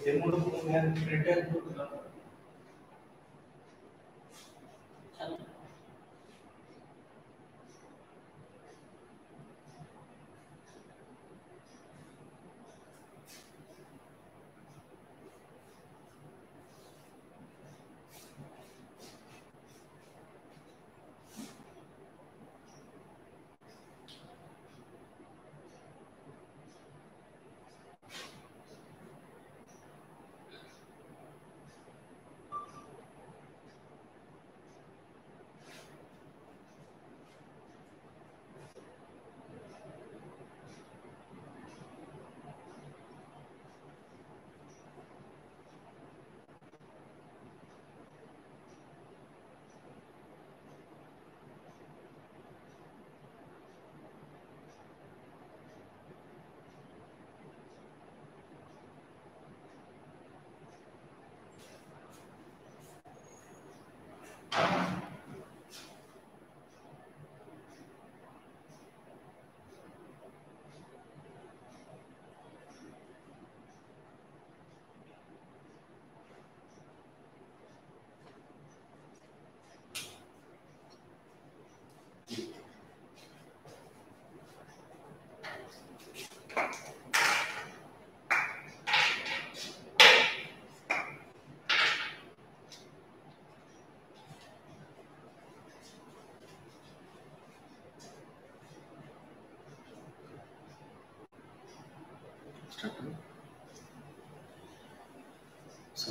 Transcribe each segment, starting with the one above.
ये मुझे पूर्ण है retail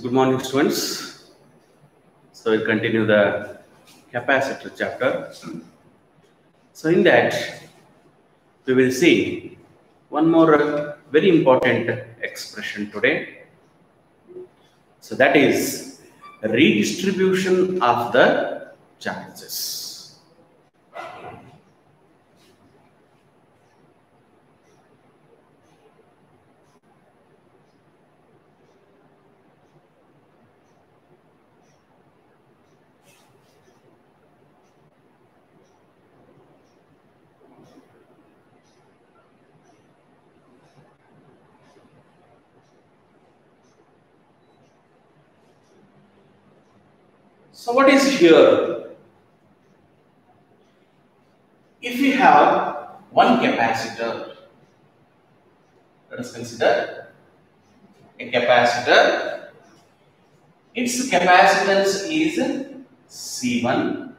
good morning students. So we'll continue the capacitor chapter. So in that we will see one more very important expression today. So that is redistribution of the charges. So what is here? If we have one capacitor, let us consider a capacitor. Its capacitance is C1.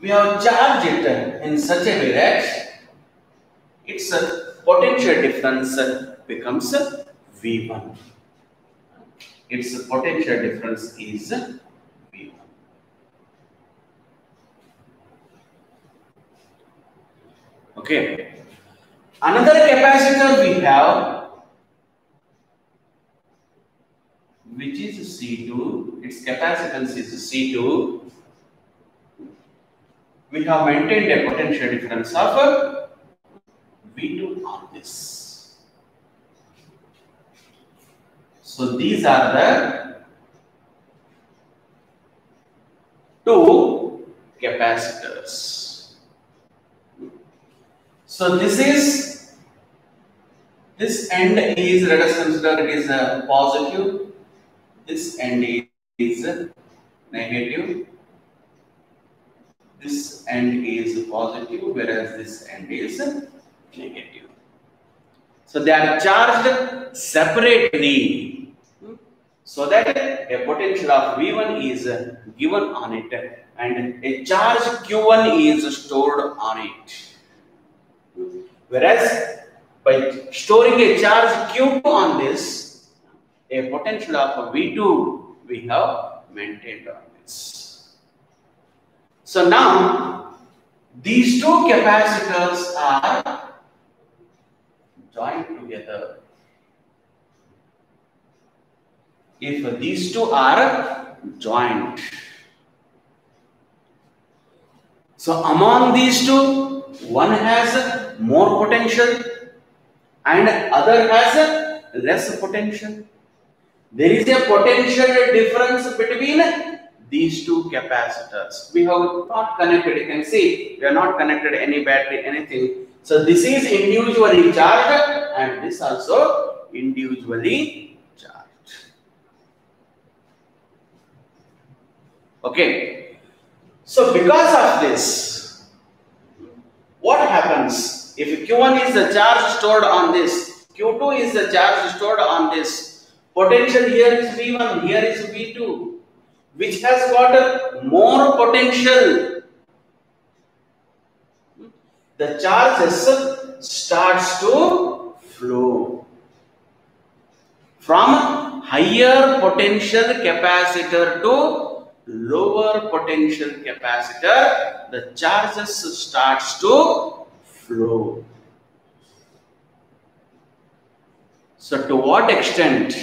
We have charged it in such a way that its potential difference becomes V1 its potential difference is V1. Okay. Another capacitor we have, which is C2, its capacitance is C2. We have maintained a potential difference of V2 on this. So these are the two capacitors. So this is this end is let us consider it is a positive. This end is negative. This end is positive, whereas this end is negative. So they are charged separately so that a potential of V1 is given on it and a charge Q1 is stored on it. Whereas by storing a charge Q2 on this, a potential of V2 we have maintained on this. So now these two capacitors are joined together. If these two are joined, so among these two, one has more potential and other has less potential. There is a potential difference between these two capacitors. We have not connected, you can see, we are not connected any battery, anything. So this is individually charged and this also individually charged. Okay. So because of this, what happens if Q1 is the charge stored on this, Q2 is the charge stored on this, potential here is V1, here is V2 which has got a more potential the charges starts to flow from higher potential capacitor to lower potential capacitor the charges starts to flow. So to what extent?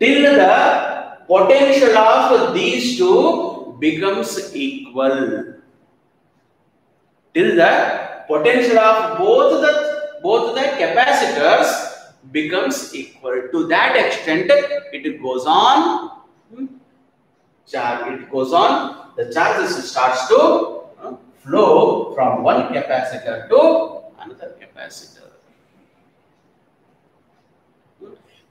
Till the potential of these two becomes equal. Till the potential of both the both the capacitors becomes equal. To that extent it goes on hmm? Charge. It goes on. The charges starts to uh, flow from one capacitor to another capacitor.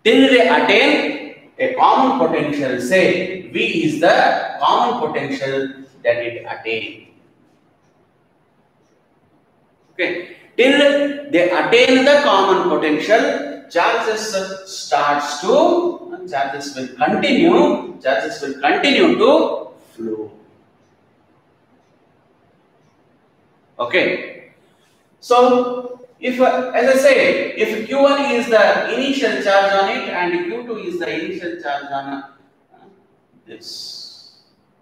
Till they attain a common potential, say V is the common potential that it attains. Okay, till they attain the common potential, charges starts to, charges will continue, charges will continue to flow. Okay, so if, as I say, if Q1 is the initial charge on it and Q2 is the initial charge on uh, this,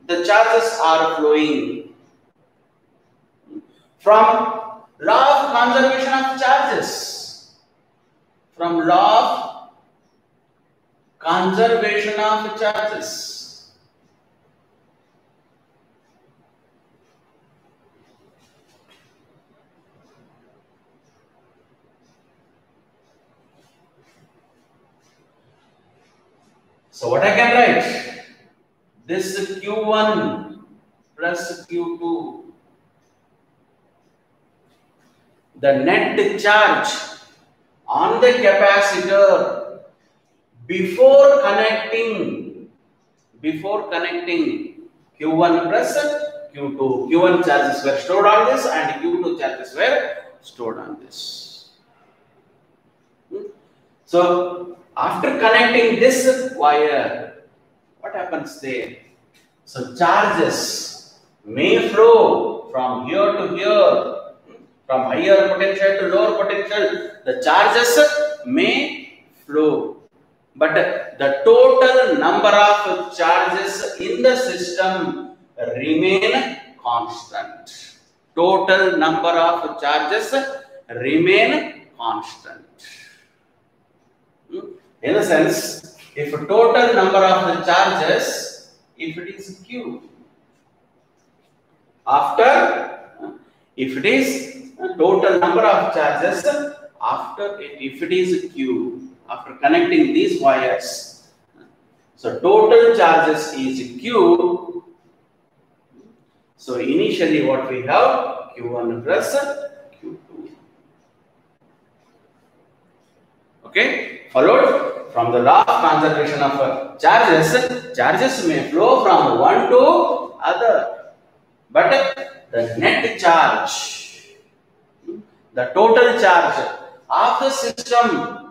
the charges are flowing from law of conservation of charges. From law of conservation of charges. So what I can write? This Q1 plus Q2. The net charge on the capacitor before connecting before connecting Q1 present Q2. Q1 charges were stored on this and Q2 charges were stored on this. Hmm? So after connecting this wire, what happens there? So charges may flow from here to here, from higher potential to lower potential. The charges may flow, but the total number of charges in the system remain constant. Total number of charges remain constant. Hmm? In a sense, if total number of the charges, if it is q, after, if it is total number of charges, after if it is q, after connecting these wires, so total charges is q. So initially what we have q1 plus q2. Okay, followed from the law of conservation of charges, charges may flow from one to other. But the net charge, the total charge of the system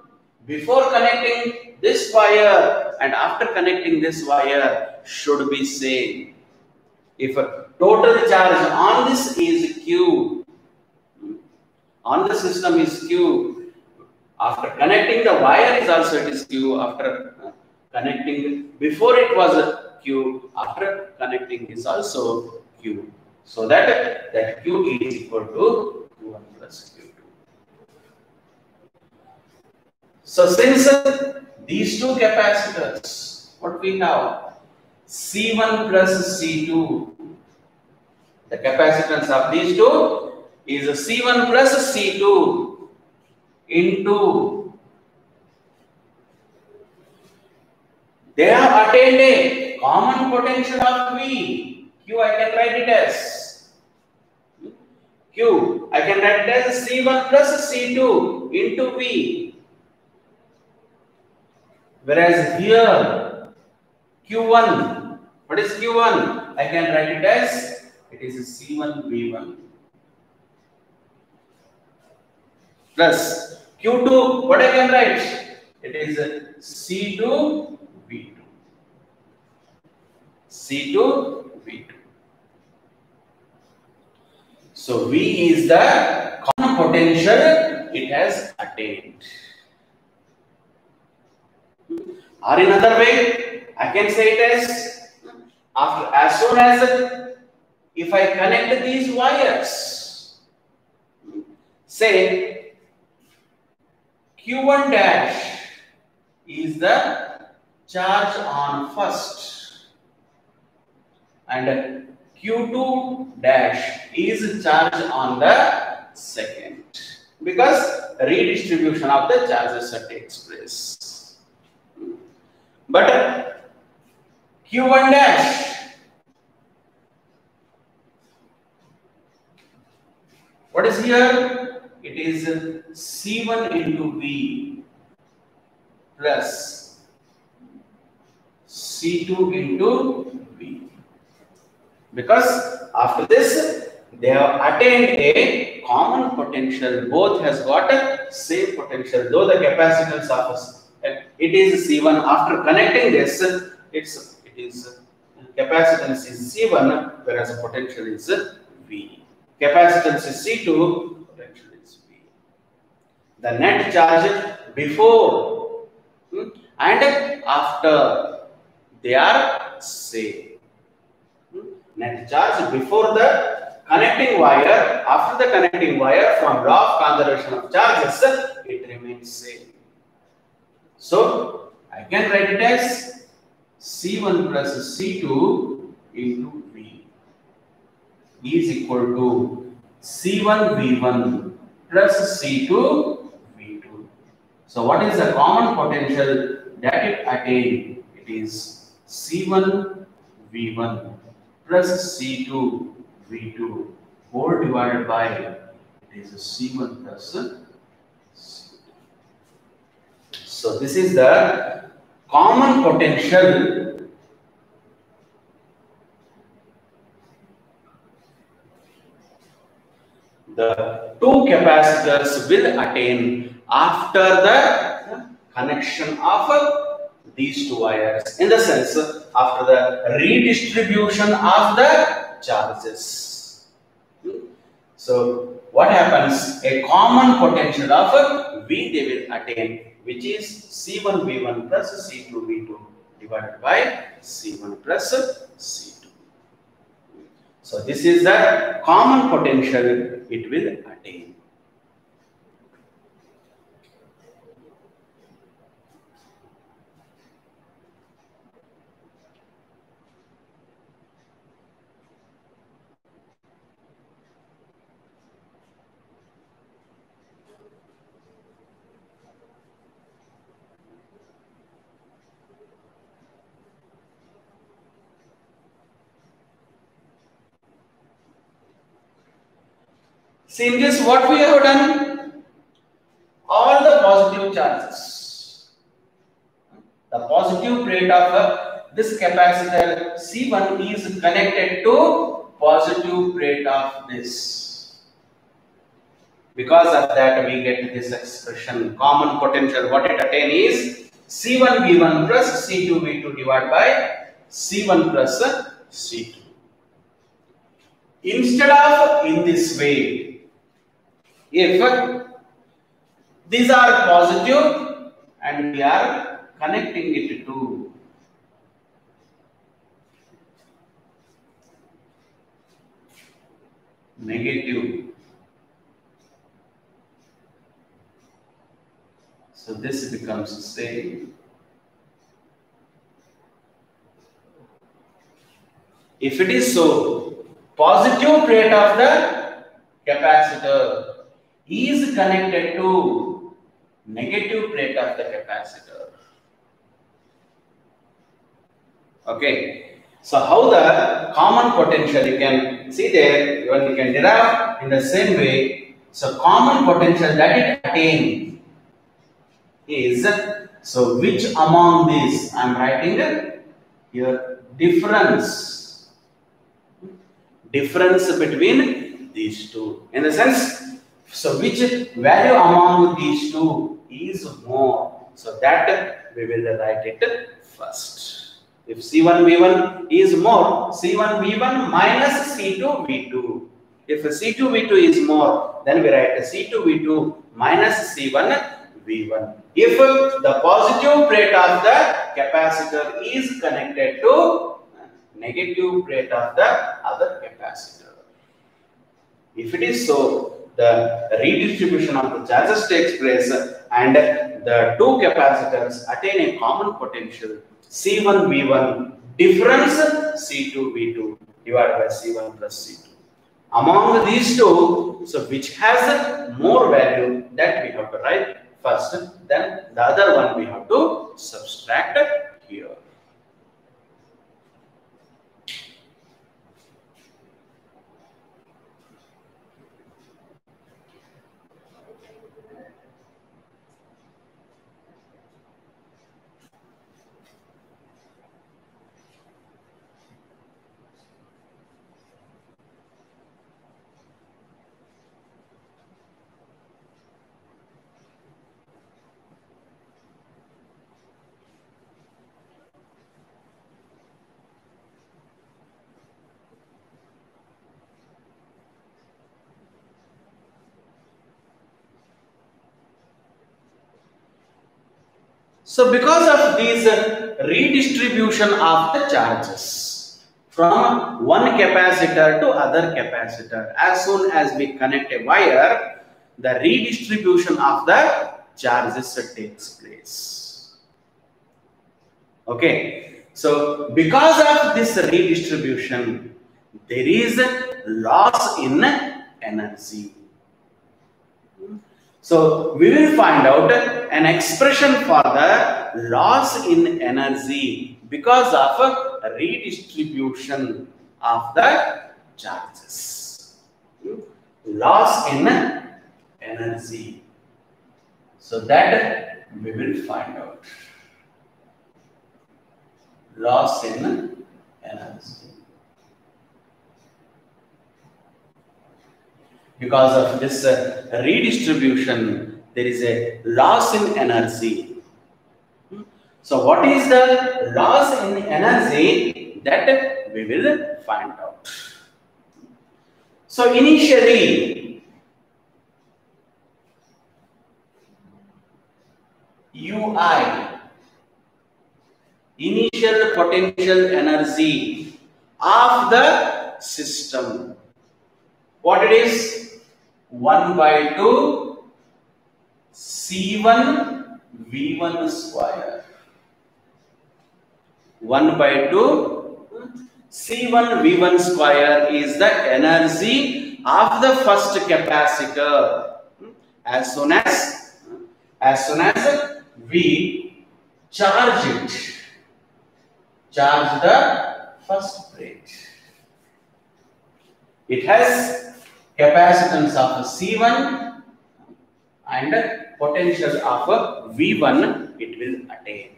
before connecting this wire and after connecting this wire should be same. If a total charge on this is Q, on the system is Q, after connecting the wire is also it is Q. After uh, connecting, before it was Q. After connecting is also Q. So that that Q is equal to Q1 plus Q2. So since these two capacitors, what we have? C1 plus C2. The capacitance of these two is C1 plus C2 into they have attained a common potential of V. Q I can write it as Q. I can write it as C1 plus C2 into V. Whereas here Q1, what is Q1? I can write it as it is C1 V1 plus Q2, what I can write? It is C2 V2. C2 V2. So V is the common potential it has attained. Or in another way, I can say it as after as soon as if I connect these wires, say Q1 dash is the charge on first and Q2 dash is charge on the second because redistribution of the charges takes place. But Q1 dash what is here? it is C1 into V plus C2 into V. Because after this, they have attained a common potential. Both has got a same potential. Though the capacitance of it is C1. After connecting this, it's it is capacitance is C1, whereas potential is V. Capacitance is C2, potential is V. the net charge before hmm, and after they are same. Hmm, net charge before the connecting wire, after the connecting wire from law of conservation of charges, it remains same. So, I can write it as C1 plus C2 into V is equal to C1 V1 plus C2 V2. so what is the common potential that it attained? It is C1 V1 plus C2 V2 whole divided by it is C1 plus C2. So this is the common potential the two capacitors will attain after the connection of these two wires in the sense after the redistribution of the charges. So what happens? A common potential of V they will attain which is C1 V1 plus C2 V2 divided by C1 plus C2. So this is the common potential it will attain. See in this what we have done? All the positive charges. The positive plate of uh, this capacitor C1 is connected to positive plate of this. Because of that we get this expression common potential. What it attain is C1 V1 plus C2 V2 divided by C1 plus C2. Instead of in this way, if these are positive and we are connecting it to negative. So this becomes the same. If it is so, positive plate of the capacitor is connected to negative plate of the capacitor. Okay. So how the common potential you can see there, even you can derive in the same way. So common potential that it attains is so which among these I am writing here difference difference between these two in the sense so which value among these two is more so that we will write it first if c1 v1 is more c1 v1 minus c2 v2 if c2 v2 is more then we write c2 v2 minus c1 V1. If the positive plate of the capacitor is connected to negative plate of the other capacitor. If it is so, the redistribution of the charges takes place and the two capacitors attain a common potential C1 V1 difference C2 V2 divided by C1 plus C2. Among these two, so which has more value that we have to write first, then the other one we have to subtract here. So because of this uh, redistribution of the charges from one capacitor to other capacitor, as soon as we connect a wire, the redistribution of the charges takes place. Okay, so because of this redistribution, there is loss in energy. So we will find out an expression for the loss in energy because of redistribution of the charges. Loss in energy. So that we will find out. Loss in energy. Because of this uh, redistribution there is a loss in energy. So what is the loss in energy? That we will find out. So initially ui initial potential energy of the system what it is? 1 by 2 c1 v1 square. 1 by 2 c1 v1 square is the energy of the first capacitor. As soon as as soon as we charge it charge the first plate. It has capacitance of C1 and potential of V1 it will attain.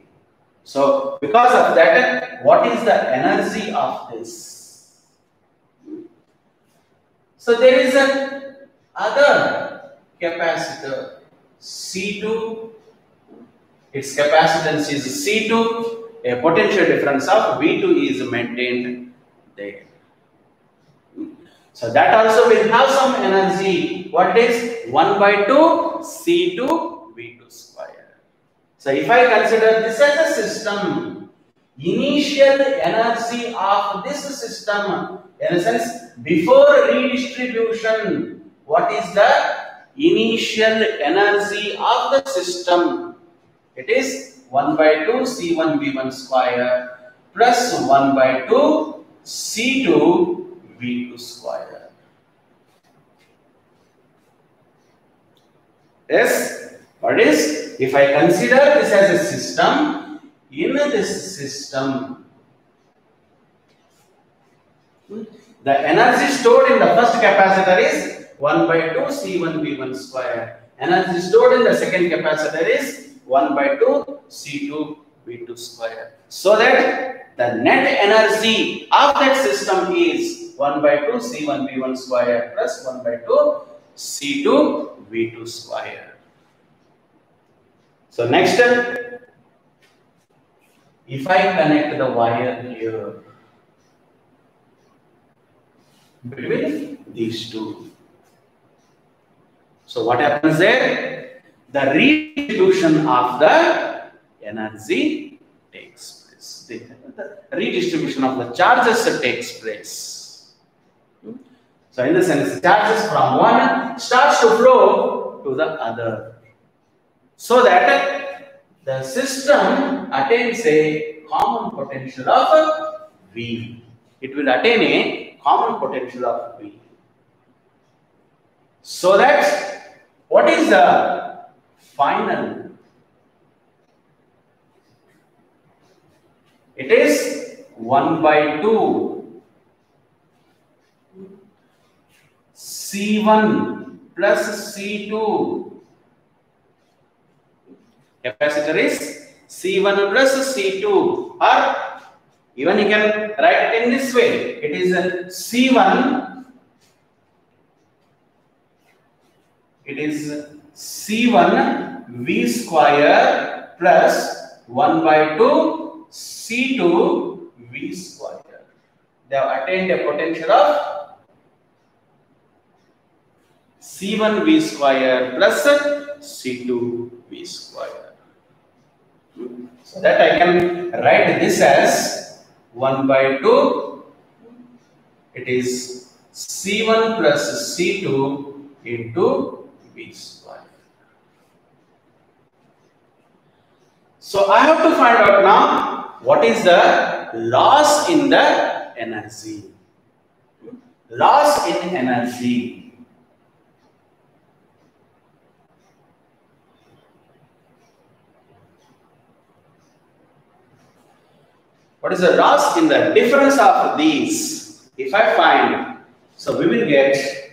So because of that, what is the energy of this? So there is an other capacitor C2, its capacitance is C2, a potential difference of V2 is maintained there. So that also will have some energy. What is 1 by 2 C2 V2 square. So if I consider this as a system, initial energy of this system, in a sense, before redistribution, what is the initial energy of the system? It is 1 by 2 C1 V1 square plus 1 by 2 C2 V2 square. Yes, what is? If I consider this as a system, in this system, The energy stored in the first capacitor is 1 by 2 C1 V1 square. Energy stored in the second capacitor is 1 by 2 C2 V2 square. So that the net energy of that system is 1 by 2 C1 V1 square plus 1 by 2 C2 V2 square. So next, step, if I connect the wire here between these two. So what happens there? The redistribution of the energy takes place. The, the redistribution of the charges takes place. So in the sense, charges from one starts to flow to the other. So that the system attains a common potential of V. It will attain a common potential of V. So that what is the final? It is 1 by 2 C1 plus C2 capacitor is C1 plus C2 or even you can write it in this way. It is a C1. It is C1 V square plus 1 by 2 C2 V square. They have attained a potential of C1 V square plus C2 V square. So that I can write this as 1 by 2. It is C1 plus C2 into V square. So I have to find out now what is the loss in the energy. Loss in energy. What is the loss in the difference of these? If I find, so we will get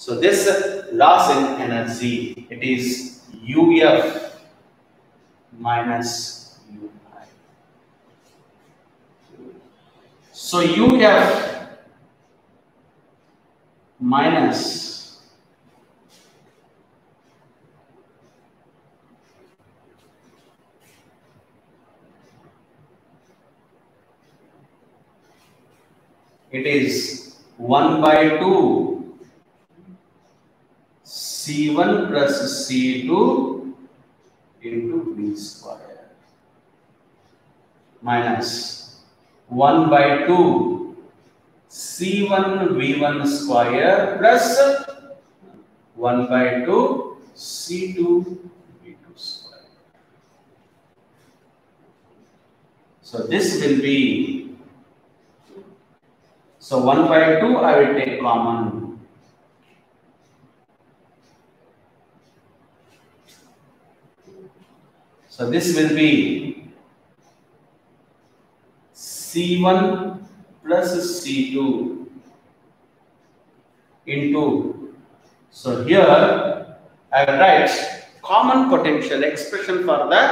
So this loss in energy, it is UF minus UI. So UF minus it is 1 by 2 C1 plus C2 into V square. Minus 1 by 2 C1 V1 square plus 1 by 2 C2 V2 square. So this will be, so 1 by 2 I will take common So this will be C1 plus C2 into, so here I write common potential expression for the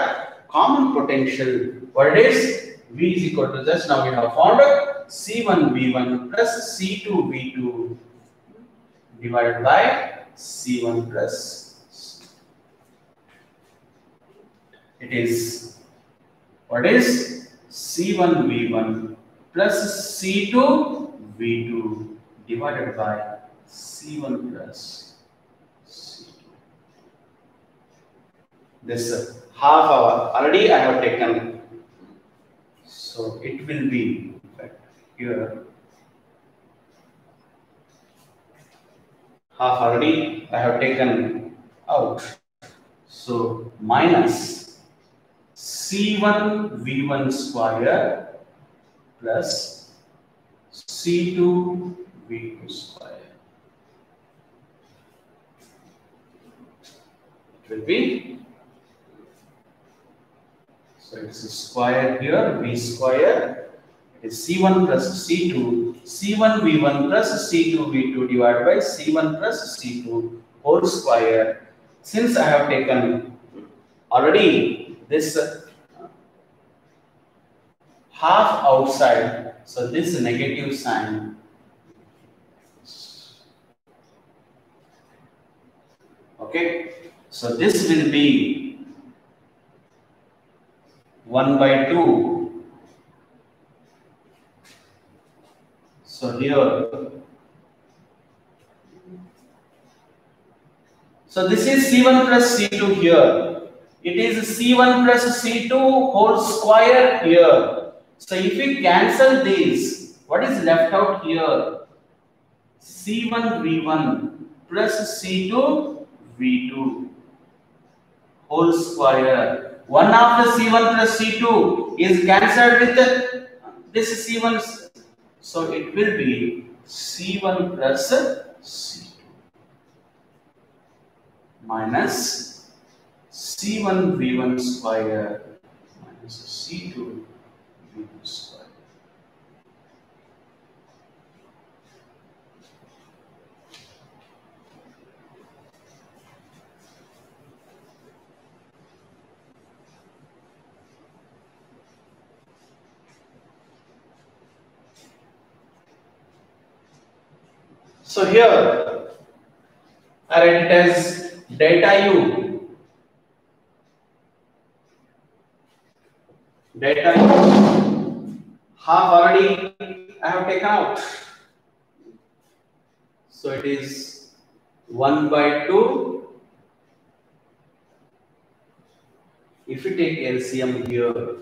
common potential. What it is? V is equal to just now we have found C1 V1 plus C2 V2 divided by C1 plus it is what is C1 V1 plus C2 V2 divided by C1 plus C2. This half hour already I have taken. So it will be here half already I have taken out. So minus C1 V1 square plus C2 V2 square. It will be, so it's a square here, V square. Is C1 plus C2, C1 V1 plus C2 V2 divided by C1 plus C2 whole square. Since I have taken already this uh, half outside, so this negative sign. Okay so this will be 1 by 2 so here so this is c1 plus c2 here it is c1 plus c2 whole square here so if we cancel this what is left out here c1 v1 plus c2 V2 whole square. One of the C1 plus C2 is cancelled with this C1. So it will be C1 plus C2 minus C1 V1 square minus C2 V2 square. So here I write it as delta u. Delta u half already I have taken out. So it is 1 by 2. If you take LCM here,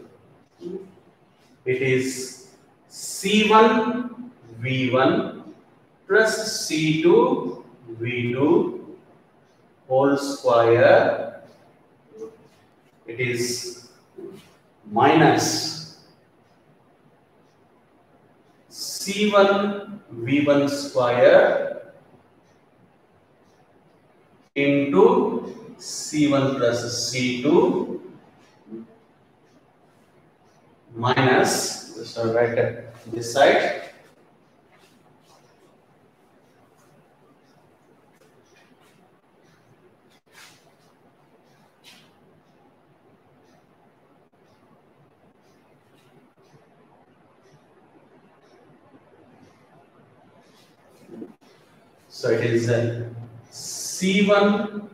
it is C1 V1 plus C2 V2 whole square it is minus C1 V1 square into C1 plus C2 minus so write this side So it is uh, C1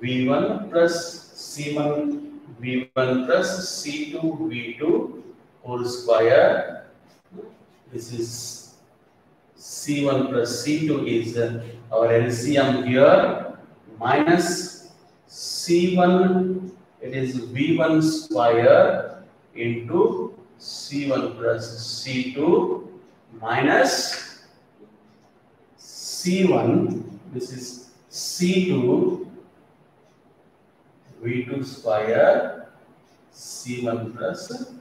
V1 plus C1 V1 plus C2 V2 whole square. This is C1 plus C2 is our LCM here minus C1 it is V1 square into C1 plus C2 minus C1, this is C2 V2 square C1 plus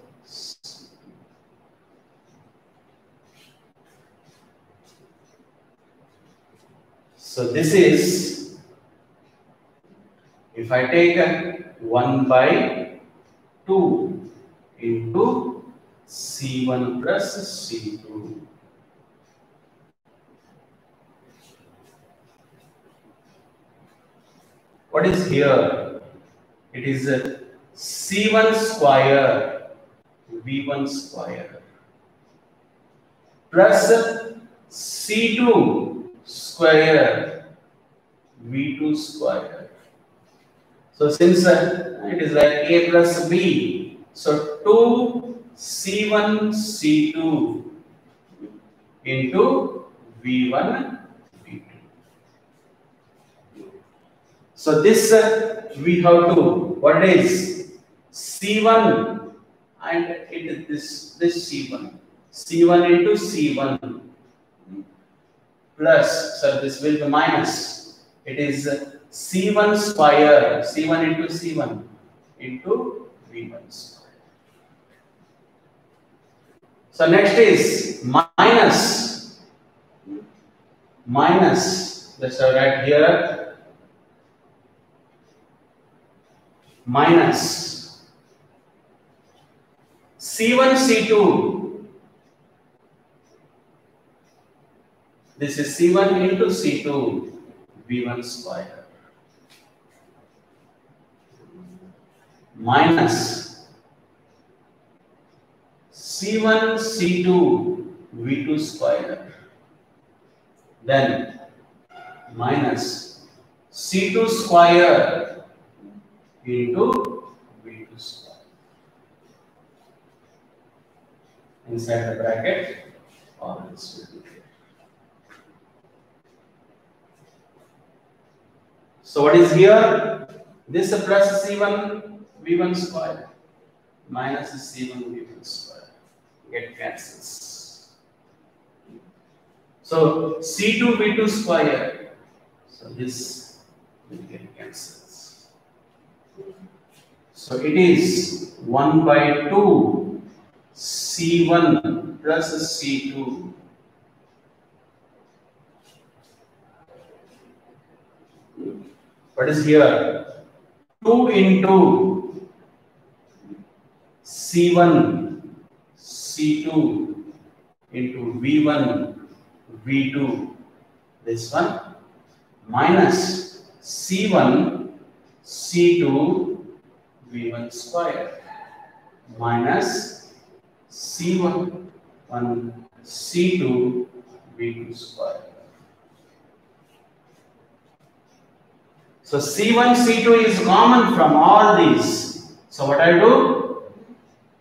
So this is if I take 1 by 2 into C1 plus C2 what is here? It is a C1 square, V1 square, plus C2 square, V2 square. So since uh, it is like A plus B, so 2 C1 C2 into V1 V2. So this uh, we have to what is C1 and it is this this C1 C1 into C1 plus so this will be minus. It is uh, C1 square C1 into C1 into V1 square. So next is minus. Minus let's write here minus C1, C2. This is C1 into C2, V1 square. Minus C1, C2, V2 square. Then minus C2 square into V2 square. Inside the bracket, all this will be there. So what is here? This is plus C1 V1 square minus C1 V1 square. Get cancels. So C2 V2 square. So this will get cancels. So it is 1 by 2 C1 plus C2 what is here? 2 into C1 C2 into V1 V2 this one minus C1 C2 V1 square minus C1 1 C2 V2 square. So C1 C2 is common from all these. So what I do?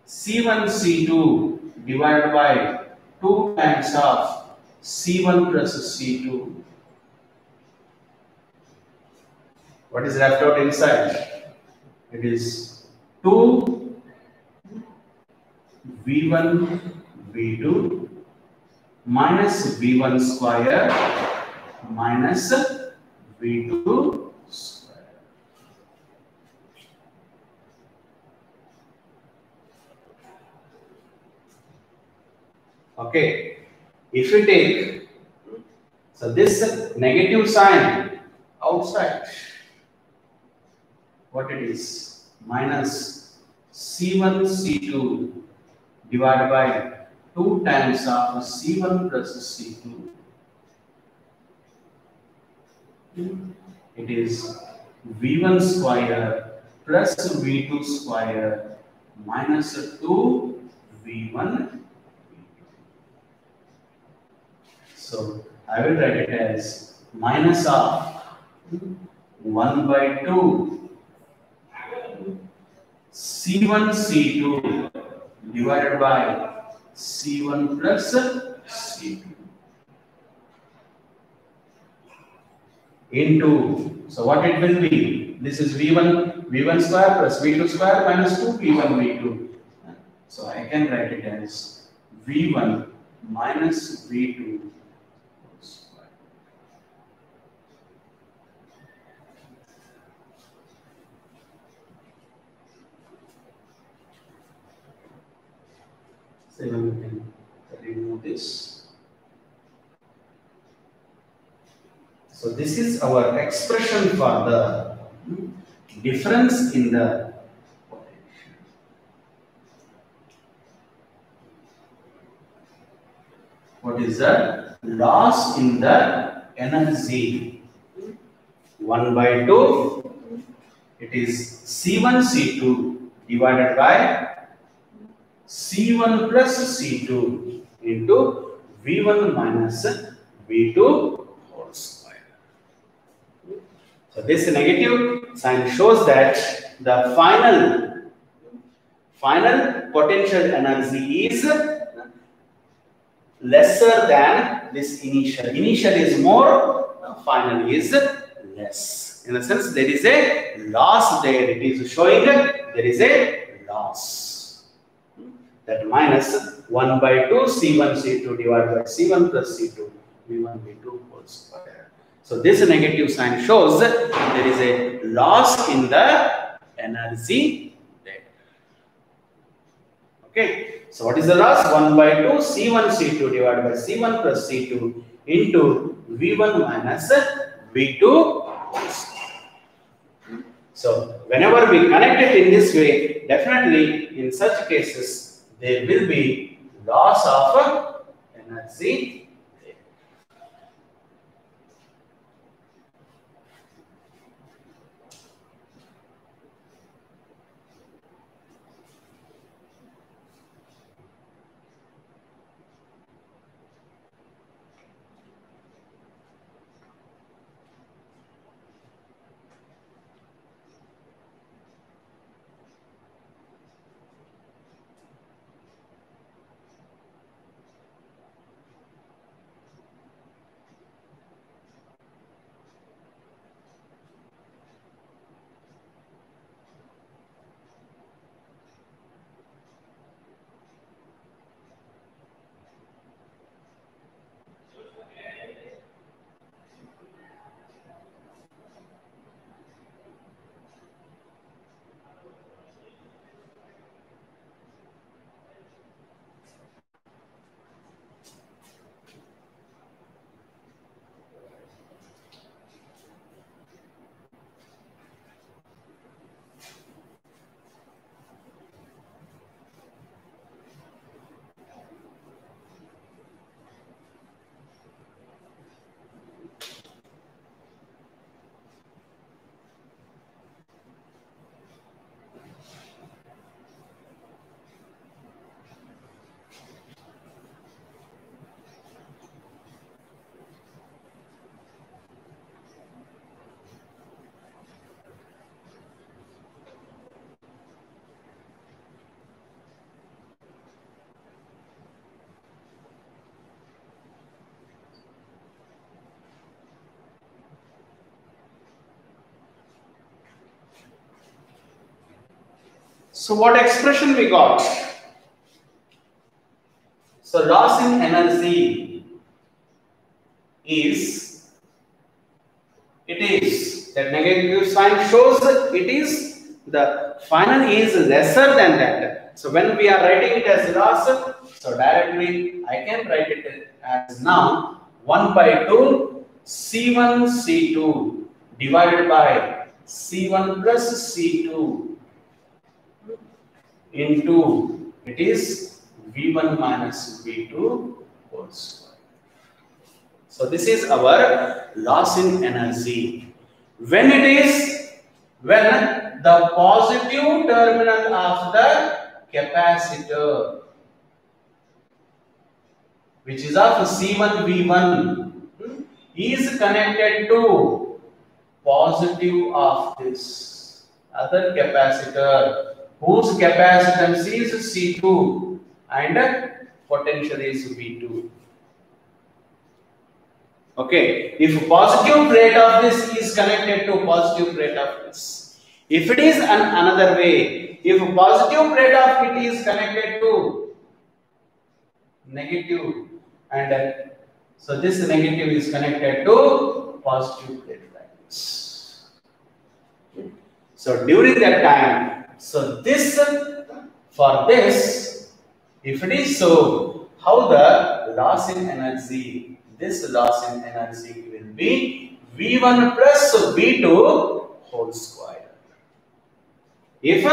C1 C2 divided by 2 times of C1 plus C2. What is left out inside? It is 2 V1 V2 minus V1 square minus V2 square. Okay, if you take so this negative sign outside, what it is minus C1 C2 divided by 2 times of C1 plus C2. It is V1 square plus V2 square minus 2 V1 So I will write it as minus of 1 by 2 C1 C2 divided by C1 plus C2 into so what it will be? This is V1 V1 square plus V2 square minus 2 V1 V2 so I can write it as V1 minus V2 So can remove this. So this is our expression for the hmm, difference in the. What is the loss in the energy? 1 by 2, it is C1 C2 divided by C1 plus C2 into V1 minus V2 whole square. So this negative sign shows that the final final potential energy is lesser than this initial. Initial is more, final is less. In a sense, there is a loss there. It is showing there is a loss that minus 1 by 2 C1 C2 divided by C1 plus C2 V1 V2 whole square. So this negative sign shows there is a loss in the energy there. Okay. So what is the loss? 1 by 2 C1 C2 divided by C1 plus C2 into V1 minus V2 whole square. So whenever we connect it in this way, definitely in such cases, there will be loss of energy. So what expression we got? So loss in energy is it is that negative sign shows it is the final is lesser than that. So when we are writing it as loss, so directly I can write it as now 1 by 2 C1 C2 divided by C1 plus C2 into it is V1 minus V2 whole square. So this is our loss in energy. When it is when the positive terminal of the capacitor which is of C1 V1 hmm, is connected to positive of this other capacitor whose capacitance is C2 and potential is V2. Okay, if positive plate of this is connected to positive plate of this, if it is an another way, if positive plate of it is connected to negative and so this negative is connected to positive plate like this. So during that time, so this for this, if it is so, how the loss in energy, this loss in energy will be V1 plus V2 whole square. If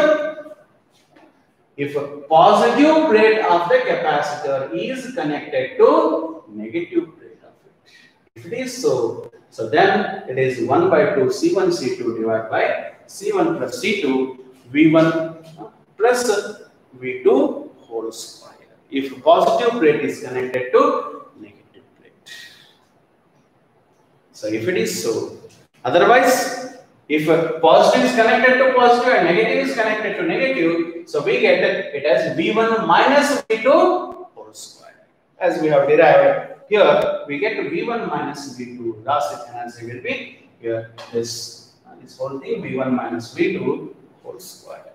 if a positive plate of the capacitor is connected to negative plate of it. If it is so, so then it is 1 by 2 C1 C2 divided by C1 plus C2 V1 plus V2 whole square. If positive plate is connected to negative plate. So if it is so, otherwise if positive is connected to positive and negative is connected to negative, so we get it as V1 minus V2 whole square. As we have derived here, we get V1 minus V2. Loss in energy will be here this, this whole thing V1 minus V2 whole square.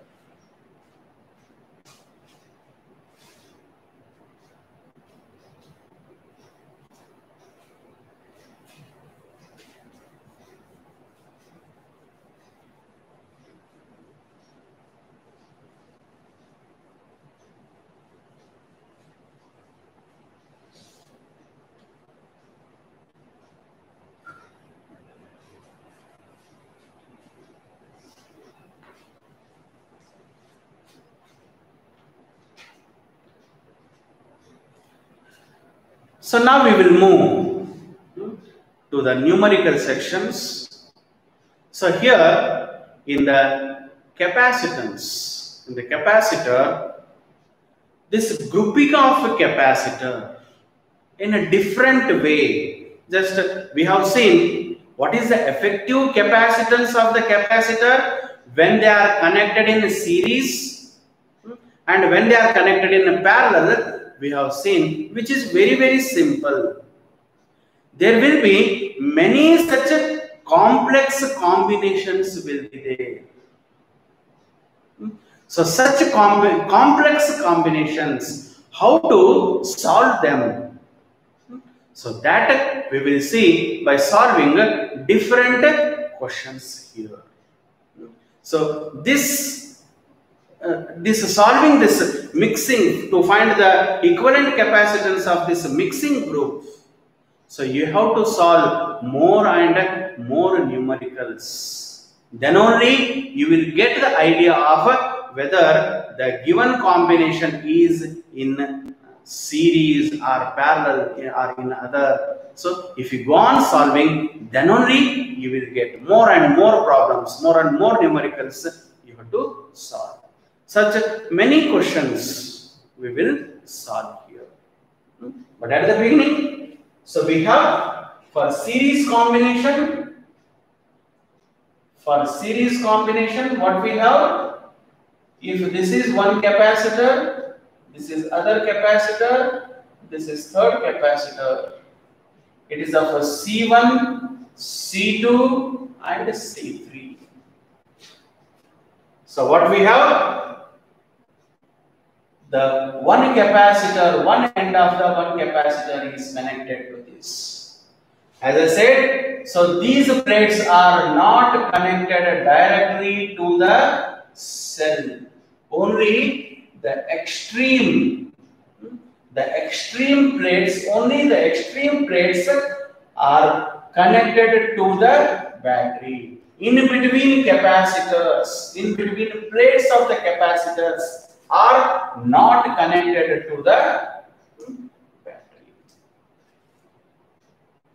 So now we will move to the numerical sections. So here in the capacitance, in the capacitor, this grouping of a capacitor in a different way. Just we have seen what is the effective capacitance of the capacitor when they are connected in series and when they are connected in parallel we have seen which is very very simple. There will be many such complex combinations will be there. Hmm? So such com complex combinations how to solve them? Hmm? So that we will see by solving different questions here. Hmm? So this uh, this solving this mixing to find the equivalent capacitance of this mixing group. So you have to solve more and more numericals. Then only you will get the idea of whether the given combination is in series or parallel or in other. So if you go on solving, then only you will get more and more problems, more and more numericals you have to solve. Such many questions we will solve here. But at the beginning, so we have for series combination, for series combination, what we have? If this is one capacitor, this is other capacitor, this is third capacitor. It is of a C1, C2 and C3. So what we have? The one capacitor, one end of the one capacitor is connected to this. As I said, so these plates are not connected directly to the cell. Only the extreme, the extreme plates, only the extreme plates are connected to the battery. In between capacitors, in between plates of the capacitors are not connected to the battery.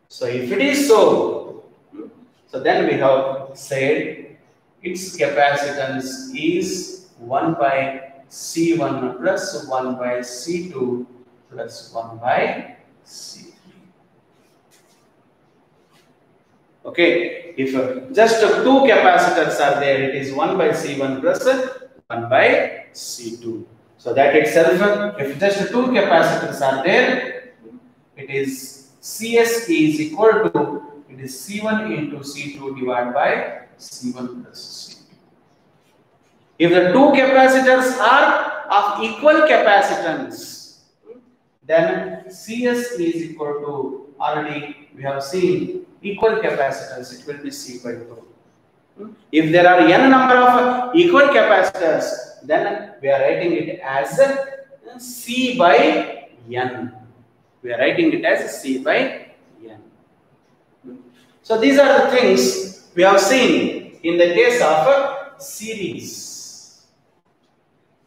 So if it is so, so then we have said its capacitance is 1 by C1 plus 1 by C2 plus 1 by C3. Okay, if just two capacitors are there, it is 1 by C1 uh, 1 by C2. So that itself, if just two capacitors are there, it is CS is equal to, it is C1 into C2 divided by C1 plus C2. If the two capacitors are of equal capacitance, then CS is equal to, already we have seen equal capacitance, it will be C by 2. Hmm? If there are n number of equal capacitors, then we are writing it as C by n. We are writing it as C by n. So these are the things we have seen in the case of a series.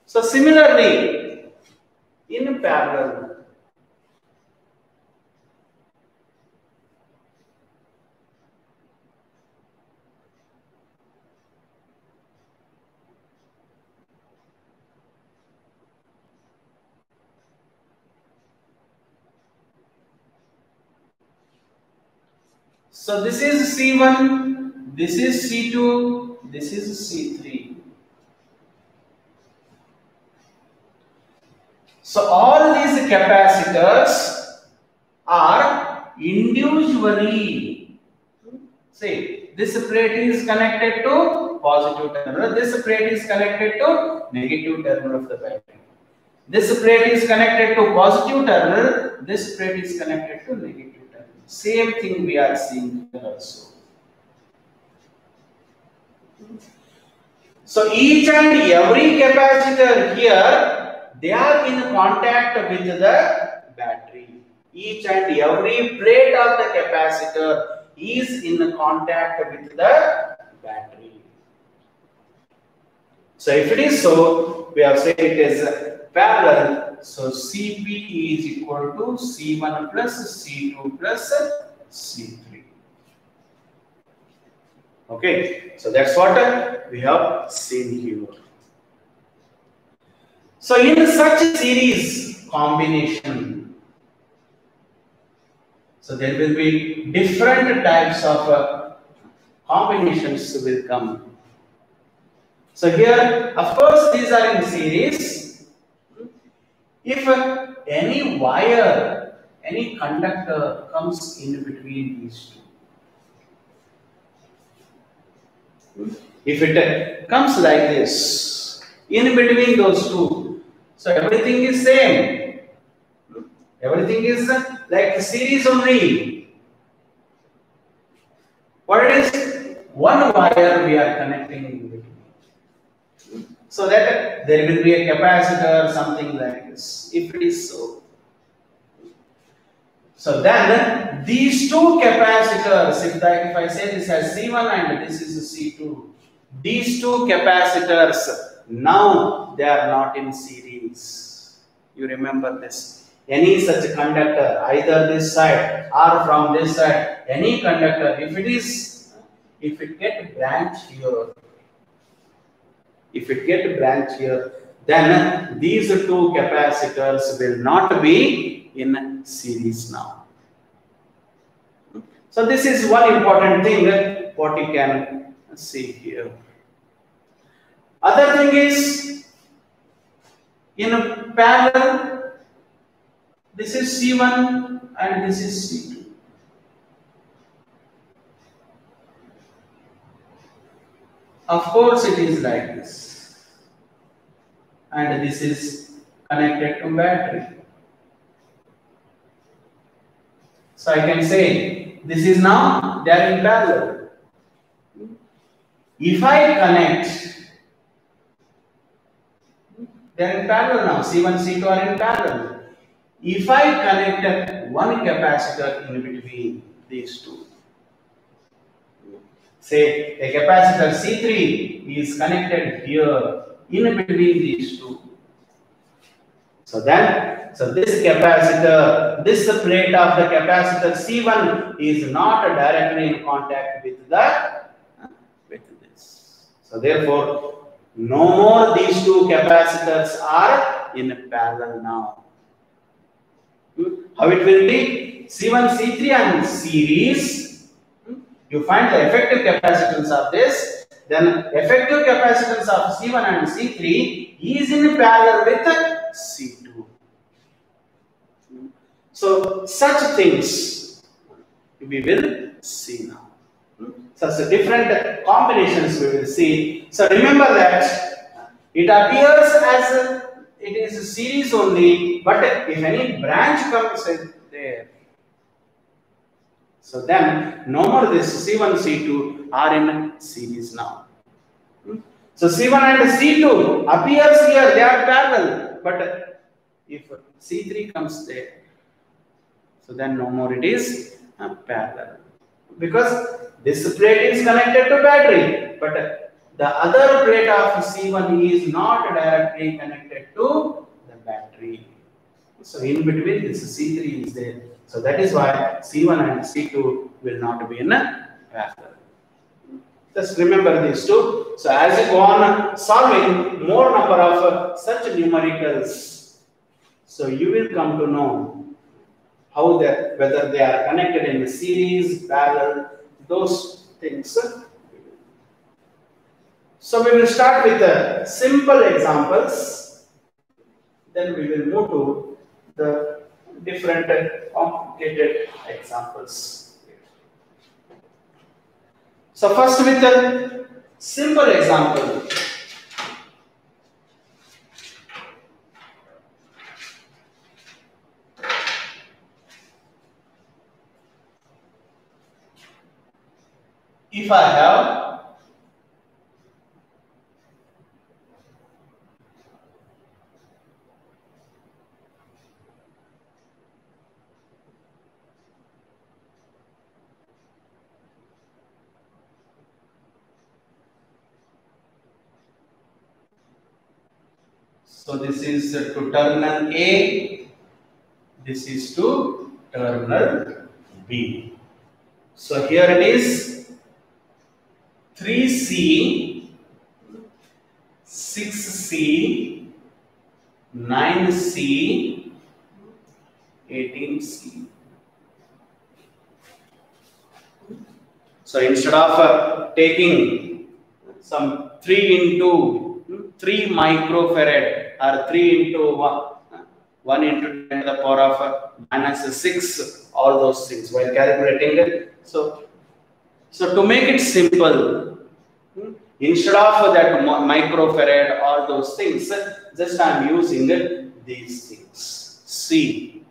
So similarly, in parallel, So this is C1, this is C2, this is C3. So all these capacitors are individually, say this plate is connected to positive terminal, this plate is connected to negative terminal of the battery. This plate is connected to positive terminal, this plate is connected to negative. Same thing we are seeing here also. So each and every capacitor here, they are in contact with the battery. Each and every plate of the capacitor is in contact with the battery. So if it is so, we have said it is parallel. So Cp is equal to C1 plus C2 plus C3. Okay, so that's what we have seen here. So in such series combination, so there will be different types of uh, combinations will come. So here, of course, these are in series. If uh, any wire, any conductor comes in between these two, if it uh, comes like this, in between those two, so everything is same. Everything is uh, like series only. What is? One wire we are connecting so that there will be a capacitor something like this if it is so. So then these two capacitors if, the, if i say this as c1 and this is c2 these two capacitors now they are not in series. You remember this. Any such conductor either this side or from this side any conductor if it is if it get branch here if it get branch here, then these two capacitors will not be in series now. So this is one important thing what you can see here. Other thing is in a parallel, this is C1 and this is C2. Of course, it is like this. And this is connected to battery. So I can say this is now they are in parallel. If I connect, they are in parallel now. C1, C2 are in parallel. If I connect one capacitor in between these two, say a capacitor C3 is connected here in between these two. So then, so this capacitor, this plate of the capacitor C1 is not directly in contact with the with this. So therefore, no more these two capacitors are in parallel now. Hmm? How it will be? C1, C3 and series you find the effective capacitance of this, then effective capacitance of C1 and C3 is in parallel with C2. So such things we will see now. Such different combinations we will see. So remember that it appears as it is a series only, but if any branch comes there, so then no more this C1, C2 are in series now. So C1 and C2 appears here, they are parallel. But if C3 comes there, so then no more it is uh, parallel. Because this plate is connected to battery, but the other plate of C1 is not directly connected to the battery. So in between this C3 is there. So that is why C1 and C2 will not be in a parallel. Just remember these two. So as you go on solving more number of such numericals, so you will come to know how they whether they are connected in a series, parallel, those things. So we will start with the simple examples. Then we will move to the different complicated examples. So first with a simple example. If I have So this is to terminal A, this is to terminal B. So here it is 3C, 6C, 9C, 18C. So instead of uh, taking some 3 into hmm, 3 microfarad or 3 into 1, uh, 1 into 10 to the power of minus 6, all those things while calculating it. So, so to make it simple, hmm, instead of that microfarad, all those things, just I am using these things. C.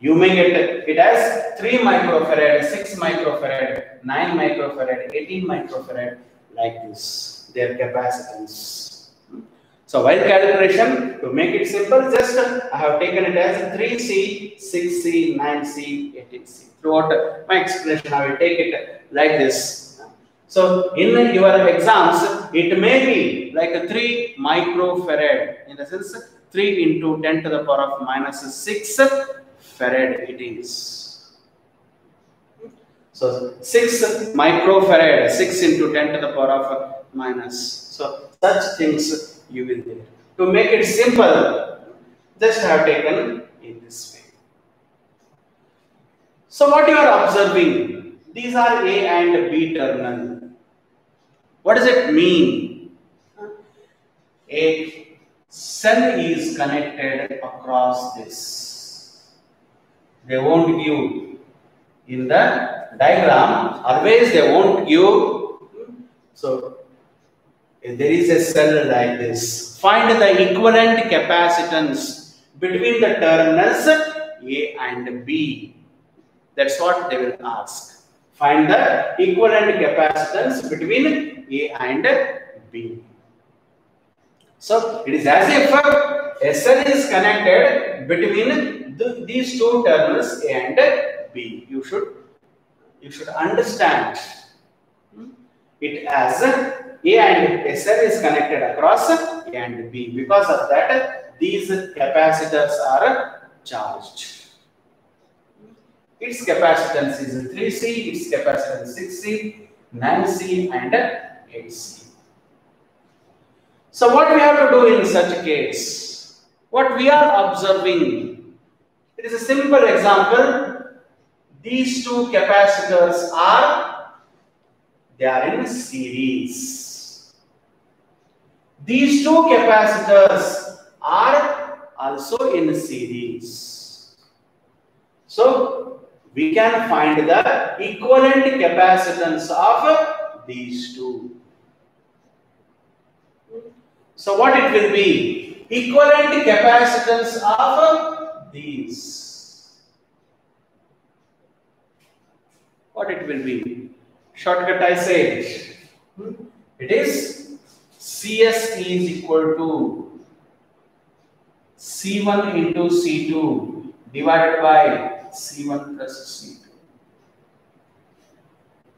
You may get it as 3 microfarad, 6 microfarad, 9 microfarad, 18 microfarad, like this, their capacitance. So while calculation, to make it simple, just I have taken it as 3C, 6C, 9C, 18C. Throughout my explanation, I will take it like this. So in your exams, it may be like a 3 microfarad, in the sense 3 into 10 to the power of minus 6 farad it is. So 6 microfarad, 6 into 10 to the power of minus. So such things you will get. To make it simple, just have taken in this way. So what you are observing, these are A and B terminal. What does it mean? A cell is connected across this. They won't give in the diagram, always they won't give. So there is a cell like this. Find the equivalent capacitance between the terminals A and B. That's what they will ask. Find the equivalent capacitance between A and B. So it is as if a cell is connected between the, these two terminals A and B. You should you should understand it as A and a cell is connected across A and B. Because of that, these capacitors are charged. Its capacitance is 3C, its capacitance 6C, 9C, and 8C. So what we have to do in such a case? What we are observing, it is a simple example. These two capacitors are, they are in series. These two capacitors are also in series. So we can find the equivalent capacitance of these two. So what it will be? Equivalent capacitance of these. What it will be? Shortcut I say. Hmm? It is CS is equal to C1 into C2 divided by C1 plus C2.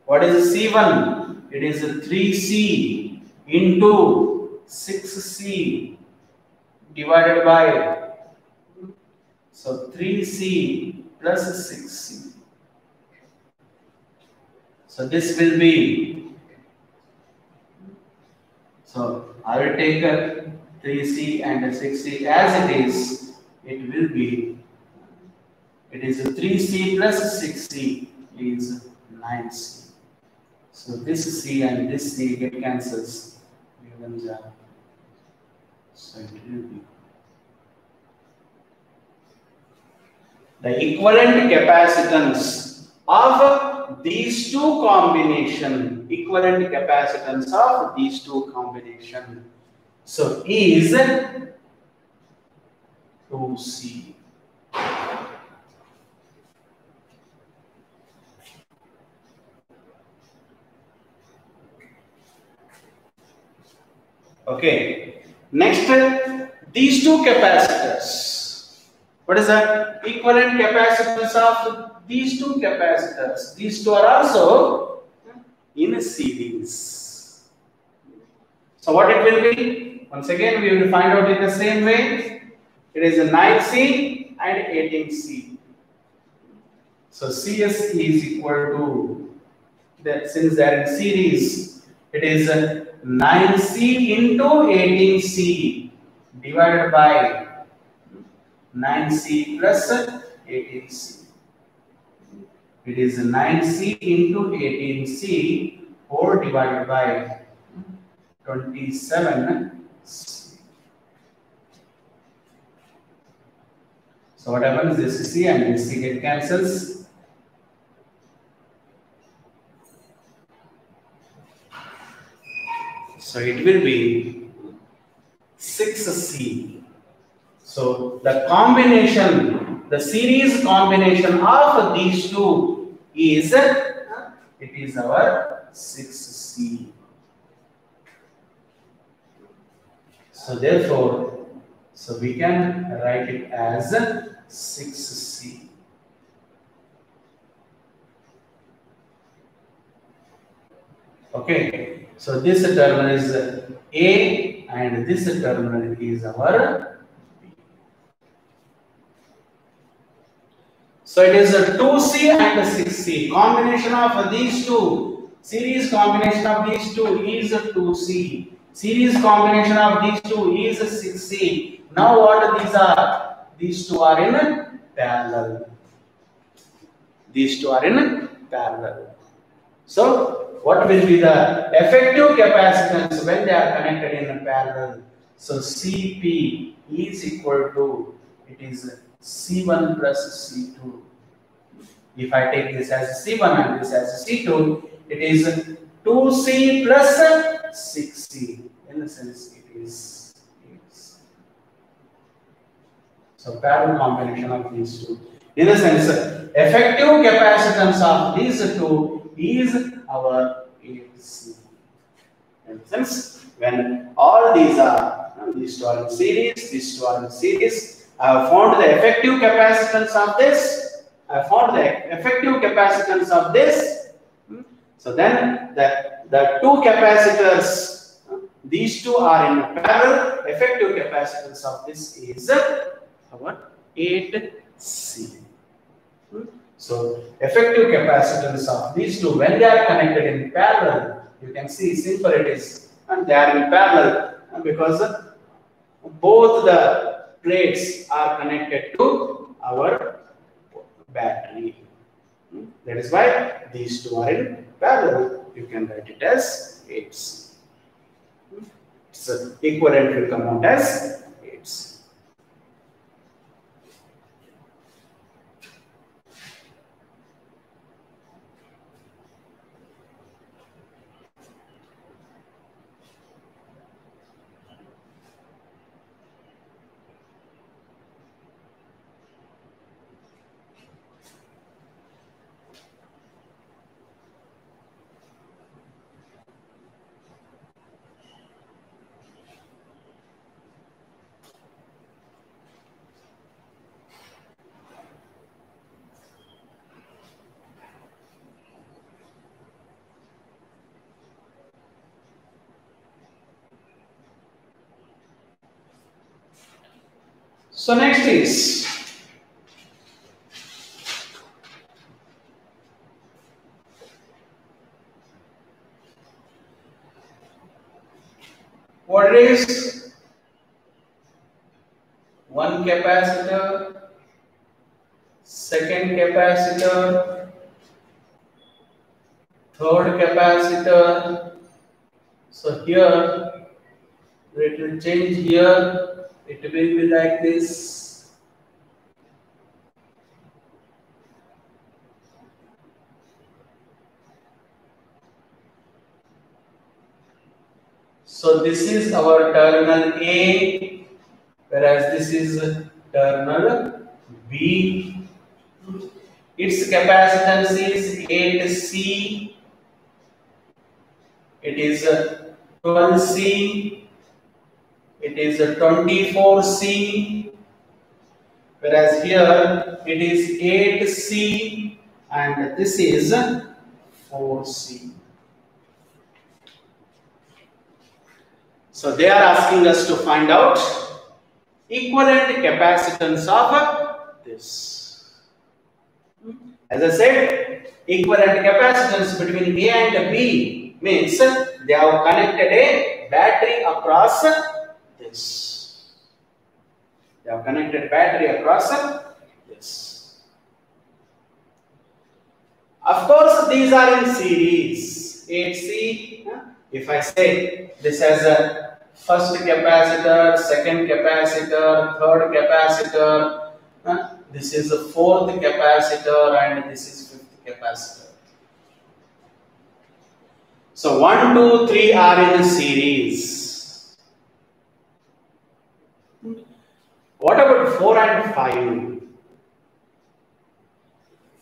What is C1? It is 3C into 6C divided by so 3C plus 6C. So this will be so I will take a 3C and a 6C as it is. It will be it is a 3C plus 6C is 9C. So this C and this C get cancels. So it will be the equivalent capacitance of these two combination equivalent capacitance of these two combination. So is 2c okay. Next these two capacitors. What is that? Equivalent capacitance of these two capacitors. These two are also in a series so what it will be Once again, we will find out in the same way. It is a 9C and 18C. So CS is equal to that since they are in series, it is a 9C into 18C divided by 9C plus 18C. It is 9C into 18C whole divided by 27 So what happens? This C and this C get cancels. So it will be 6C. So the combination, the series combination of these two is it is our 6C. So therefore, so we can write it as 6C. Okay, so this terminal is A and this terminal is our So it is a 2C and a 6C. Combination of these two, series combination of these two is a 2C. Series combination of these two is a 6C. Now what are these are? These two are in parallel. These two are in parallel. So what will be the effective capacitance when they are connected in parallel? So Cp is equal to it is C1 plus C2. If I take this as C1 and this as C2, it is 2C plus 6C. In the sense, it is, it is. So parallel combination of these two. In the sense, effective capacitance of these two is our 8C. In the sense, when all these are, these two are in series, these two are in series, I have found the effective capacitance of this, I have found the effective capacitance of this. Hmm. So then the, the two capacitors hmm, these two are in parallel. Effective capacitance of this is our 8C. Hmm. So effective capacitance of these two when they are connected in parallel, you can see simple it is, and they are in parallel because both the plates are connected to our battery. Hmm? That is why these two are in parallel. You can write it as 8C. Hmm? So equivalent will come out as 8C. So next is what is one capacitor, second capacitor, third capacitor. So here it will change here it will be like this. So this is our terminal A, whereas this is terminal B. Its capacitance is 8C. It is 12C it is a 24C whereas here it is 8C and this is 4C. So they are asking us to find out equivalent capacitance of this. As I said, equivalent capacitance between A and B means they have connected a battery across this. They have connected battery across it. Yes. Of course, these are in series. 8C. If I say this has a first capacitor, second capacitor, third capacitor, this is the fourth capacitor, and this is fifth capacitor. So 1, 2, 3 are in a series. What about 4 and 5?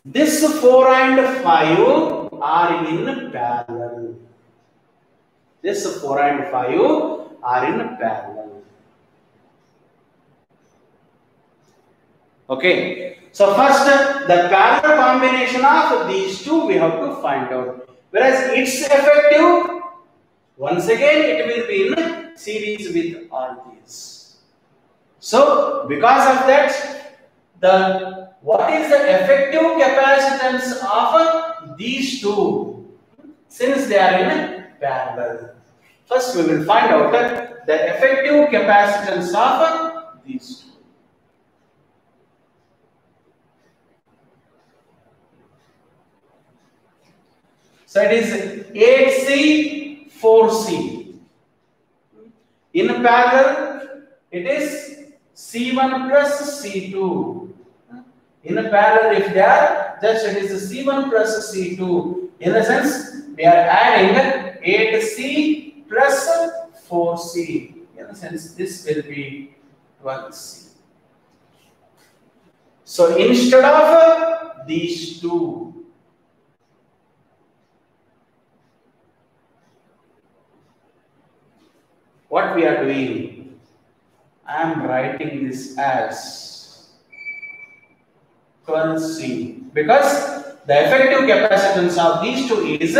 This 4 and 5 are in parallel. This 4 and 5 are in parallel. Okay. So first, the parallel combination of these two we have to find out. Whereas its effective, once again it will be in series with all these. So because of that, the what is the effective capacitance of these two since they are in parallel. First we will find out that the effective capacitance of these two. So it is 8C, 4C. In parallel, it is C1 plus C2. In a parallel, if they are just it is C1 plus C2. In the sense, we are adding 8C plus 4C. In the sense, this will be 12C. So instead of these two, what we are doing, I am writing this as 12C because the effective capacitance of these two is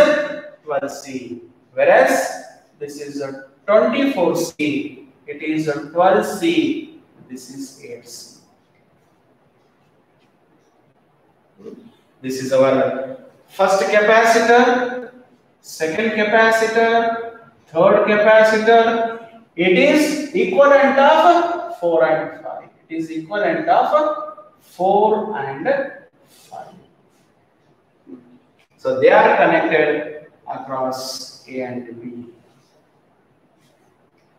12C whereas this is a 24C, it is a 12C, this is 8C. This is our first capacitor, second capacitor, third capacitor. It is equivalent of 4 and 5. It is equivalent of 4 and 5. So they are connected across A and B.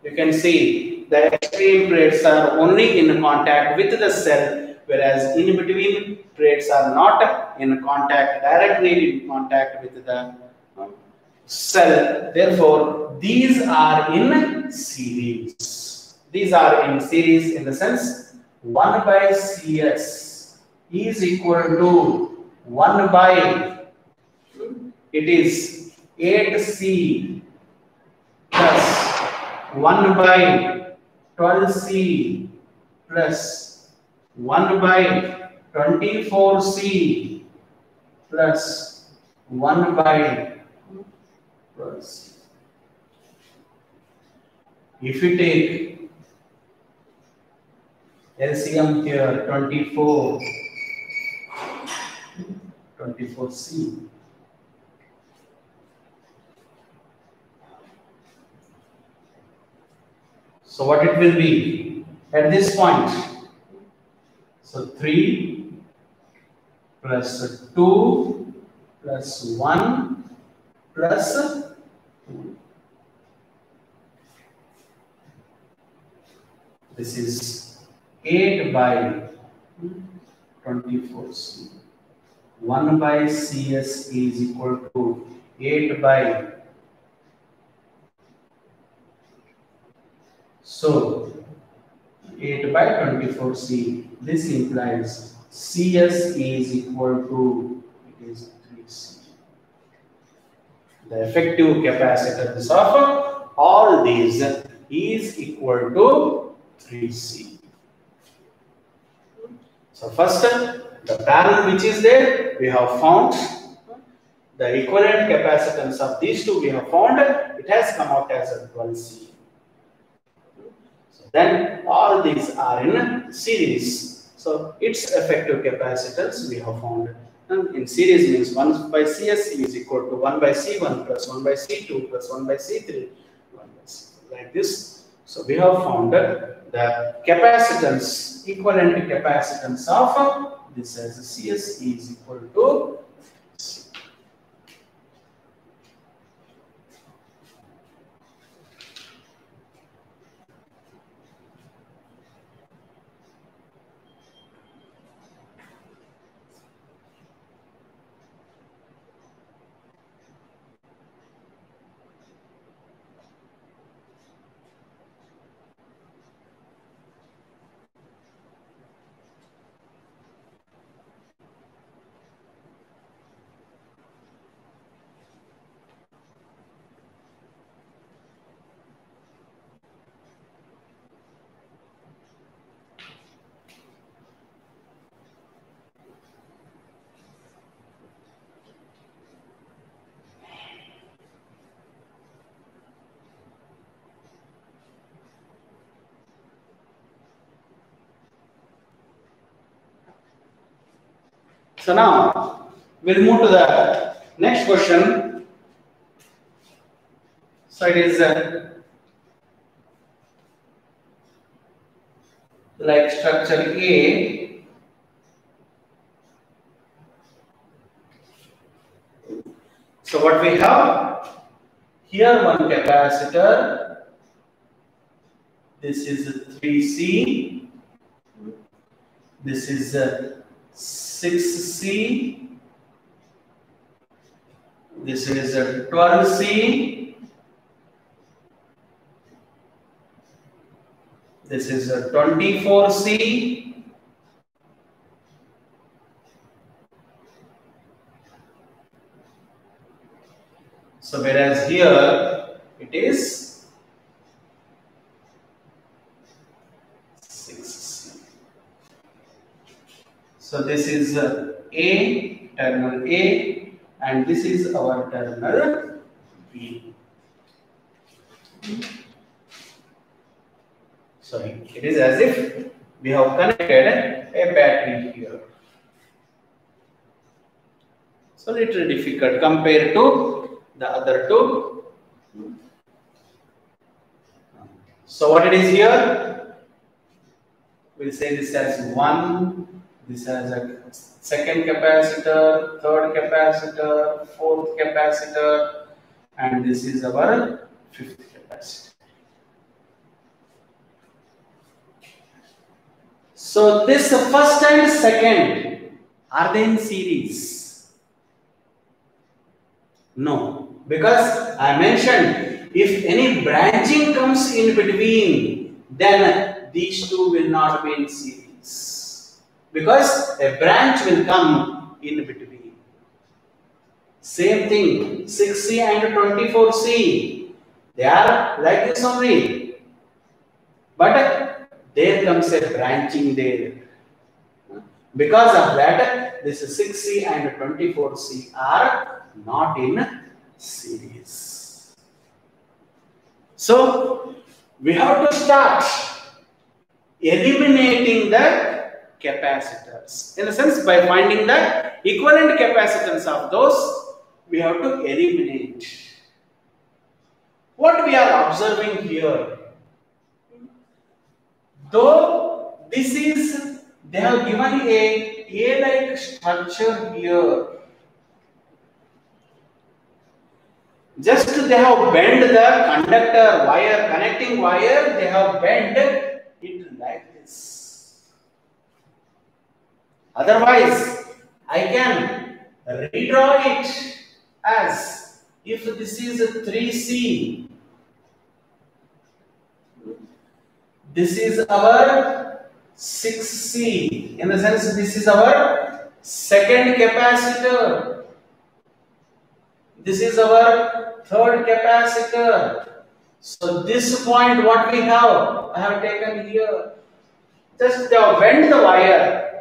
You can see the extreme plates are only in contact with the cell, whereas in between plates are not in contact, directly in contact with the uh, cell. Therefore, these are in series. These are in series in the sense 1 by CS is equal to 1 by it is 8C plus 1 by 12C plus 1 by 24C plus 1 by 12C. If you take LCM here 24, 24C. So what it will be at this point? So 3 plus 2 plus 1 plus 2. This is 8 by 24C. 1 by CS is equal to 8 by So 8 by 24C. This implies CS is equal to it is 3C. The effective capacitance of all these is equal to 3C. So first the parallel which is there we have found the equivalent capacitance of these two we have found it has come out as a 12C. then all these are in series. So its effective capacitance we have found. In series means 1 by CS is equal to 1 by C1 plus 1 by C2 plus 1 by C3 1 by C like this. So we have found that the capacitance equivalent capacitance of this as CS is equal to So now we'll move to the next question. So it is uh, like structure A. So what we have here one capacitor. This is a 3C. This is a 6C. This is a 12C. This is a 24C. So whereas here it is 6C. So this is uh, A, terminal A, and this is our terminal B. Sorry, it is as if we have connected a battery here. So little difficult compared to the other two. So what it is here? We'll say this as one this has a second capacitor, third capacitor, fourth capacitor, and this is our fifth capacitor. So this first and second, are they in series? No, because I mentioned if any branching comes in between, then these two will not be in series because a branch will come in between. Same thing, 6C and 24C, they are like this only. But there comes a branching there. Because of that, this 6C and 24C are not in series. So, we have to start eliminating the capacitors. In a sense, by finding the equivalent capacitance of those, we have to eliminate. What we are observing here, though this is, they have given a A-like structure here. Just they have bent the conductor wire, connecting wire, they have bent it like this. Otherwise, I can redraw it as if this is a 3C. This is our 6C. In the sense, this is our second capacitor. This is our third capacitor. So this point, what we have, I have taken here. Just uh, bend the wire.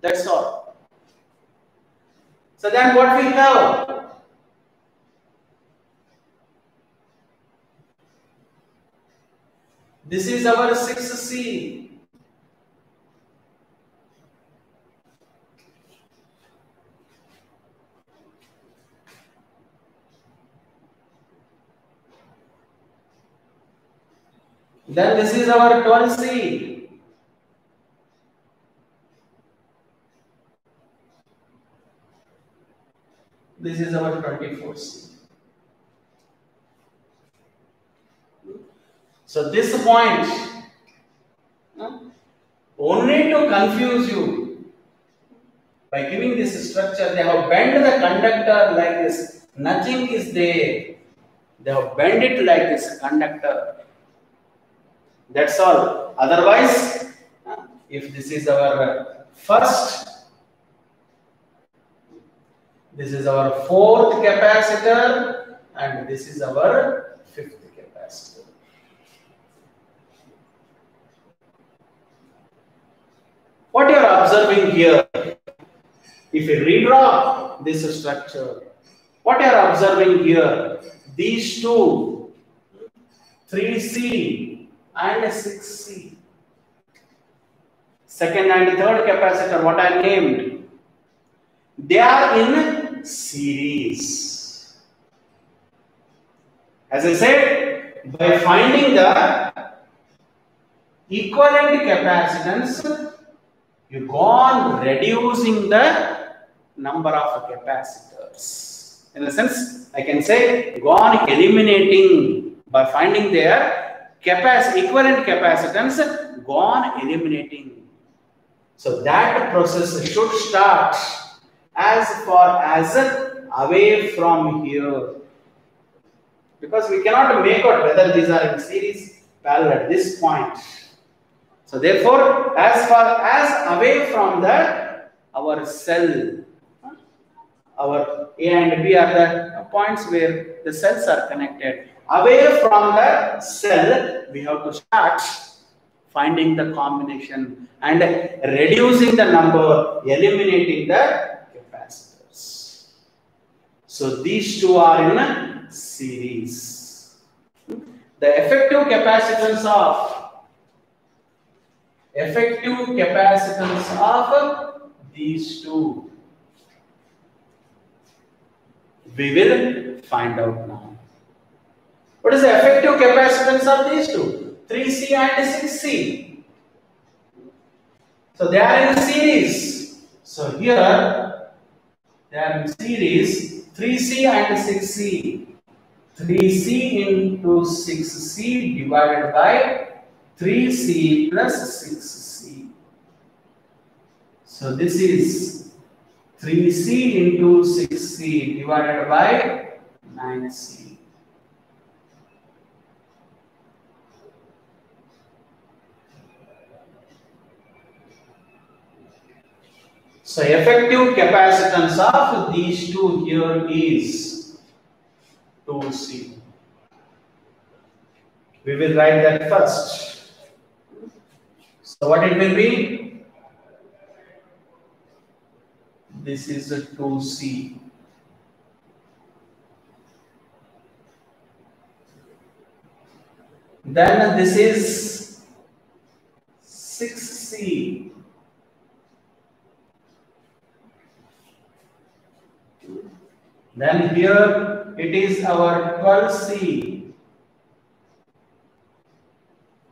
That's all. So then what we have? This is our 6C. Then this is our 12C. This is our 24C. So this point, only to confuse you, by giving this structure, they have bent the conductor like this. Nothing is there. They have bent it like this conductor. That's all. Otherwise, if this is our first, this is our fourth capacitor, and this is our fifth capacitor. What you are observing here, if you redraw this structure, what you are observing here, these two, 3C and 6C. Second and third capacitor, what I named, they are in series. As I said, by finding the equivalent capacitance, you go on reducing the number of capacitors. In a sense, I can say go on eliminating by finding their capac equivalent capacitance, go on eliminating. So that process should start as far as away from here. Because we cannot make out whether these are in series parallel at this point. So therefore, as far as away from the our cell, our A and B are the points where the cells are connected. Away from the cell, we have to start finding the combination and reducing the number, eliminating the. So these two are in a series. The effective capacitance of effective capacitance of these two we will find out now. What is the effective capacitance of these two? 3C and 6C. So they are in series. So here they are in series 3C and 6C. 3C into 6C divided by 3C plus 6C. So this is 3C into 6C divided by 9C. So effective capacitance of these two here is 2C. We will write that first. So what it will be? This is a 2C. Then this is 6C. Then here it is our 12C.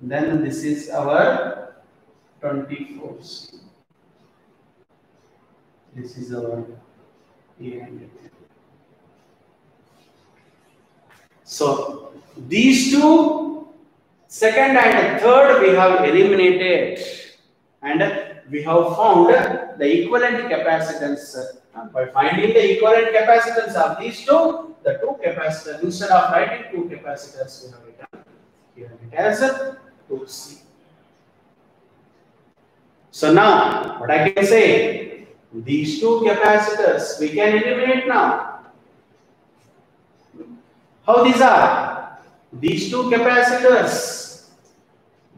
Then this is our 24C. This is our A and B. So these two, second and third, we have eliminated and we have found the equivalent capacitance by finding the equivalent capacitance of these two, the two capacitors, instead of writing two capacitors, we have written here as 2C. So now, what I can say, these two capacitors we can eliminate now. How these are? These two capacitors,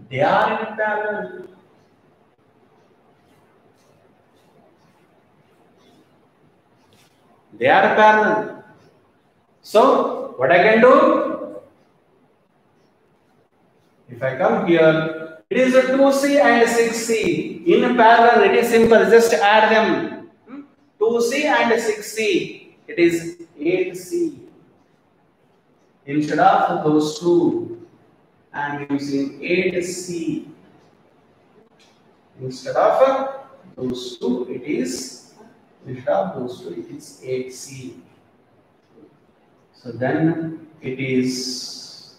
they are in parallel. They are parallel. So, what I can do? If I come here, it is a 2C and 6C. In parallel, it is simple. Just add them. Hmm? 2C and 6C. It is 8C. Instead of those two, I am using 8C. Instead of those two, it is instead of those two, it is 8C. So then it is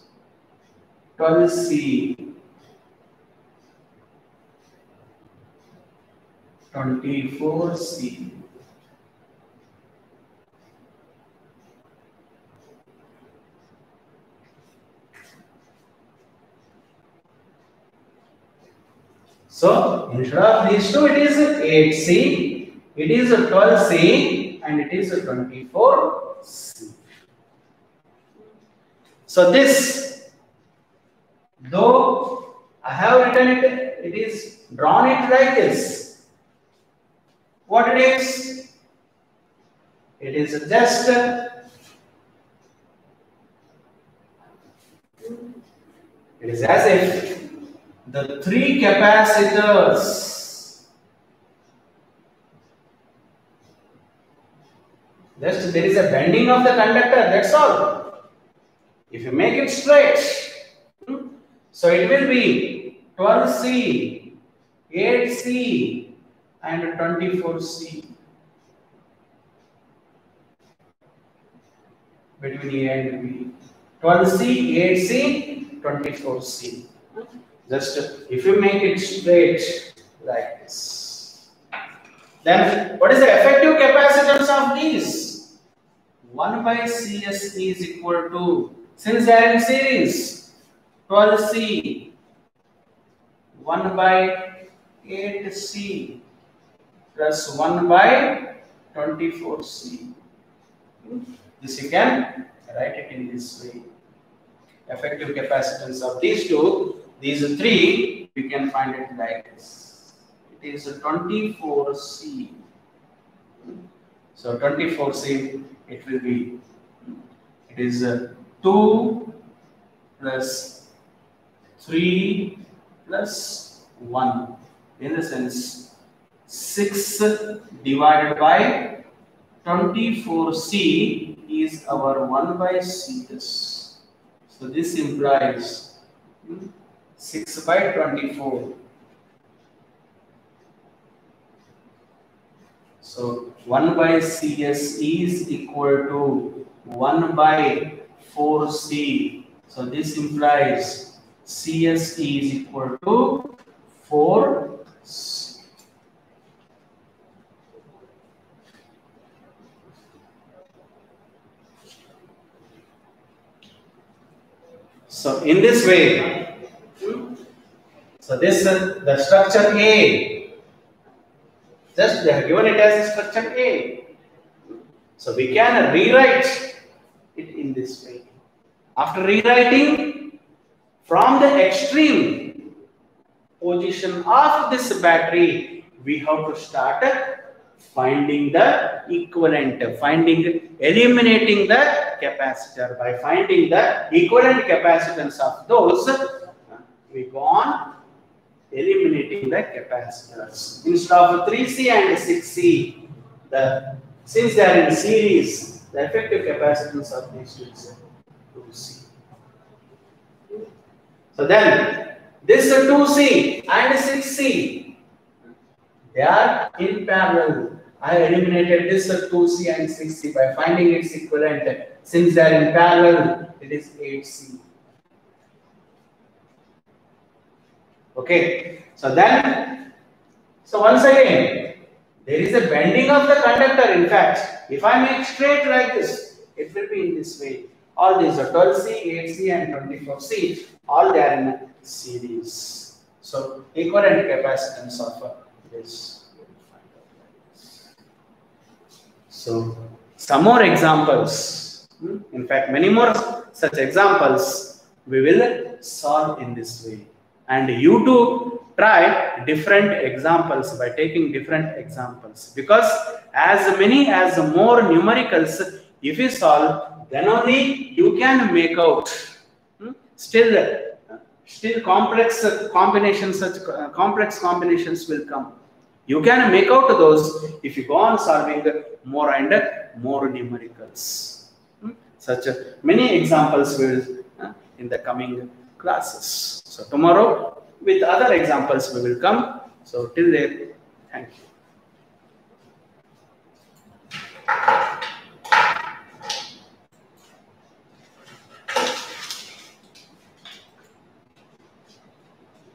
12C. 24C. So instead of these two, it is 8C, it is a 12C, and it is a 24C. So this, though I have written it, it is drawn it like this. What it is? It is just it is as if the three capacitors just there is a bending of the conductor that's all if you make it straight hmm, so it will be 12c 8c and 24c between a and b 12c 8c 24c just if you make it straight like this. Then what is the effective capacitance of these? 1 by CS is equal to, since they are in series, 12C, 1 by 8C plus 1 by 24C. This you can write it in this way. Effective capacitance of these two these three, we can find it like this. It is 24C. So 24C, it will be, it is uh, 2 plus 3 plus 1. In the sense, 6 divided by 24C is our 1 by CS. So this implies hmm, 6 by 24. So 1 by CS is equal to 1 by 4C. So this implies CS is equal to 4C. So in this way, so this uh, the structure A. Just they have given it as structure A. So we can rewrite it in this way. After rewriting from the extreme position of this battery, we have to start finding the equivalent, finding eliminating the capacitor. By finding the equivalent capacitance of those, we go on eliminating the capacitors. Instead of 3C and 6C, the since they are in series, the effective capacitance of these two is 2C. So then, this 2C and 6C, they are in parallel. I eliminated this 2C and 6C by finding its equivalent. Since they are in parallel, it is 8C. Okay, so then, so once again, there is a bending of the conductor. In fact, if I make straight like this, it will be in this way. All these are 12C, 8C, and 24C. All they are in series. So equivalent capacitance of this. So some more examples. Hmm? In fact, many more such examples we will solve in this way and you too try different examples by taking different examples because as many as more numericals if you solve then only you can make out hmm? still still complex combinations, such uh, complex combinations will come. You can make out those if you go on solving more and more numericals. Hmm? Such many examples will in the coming classes. So tomorrow with other examples we will come. So till then, thank you.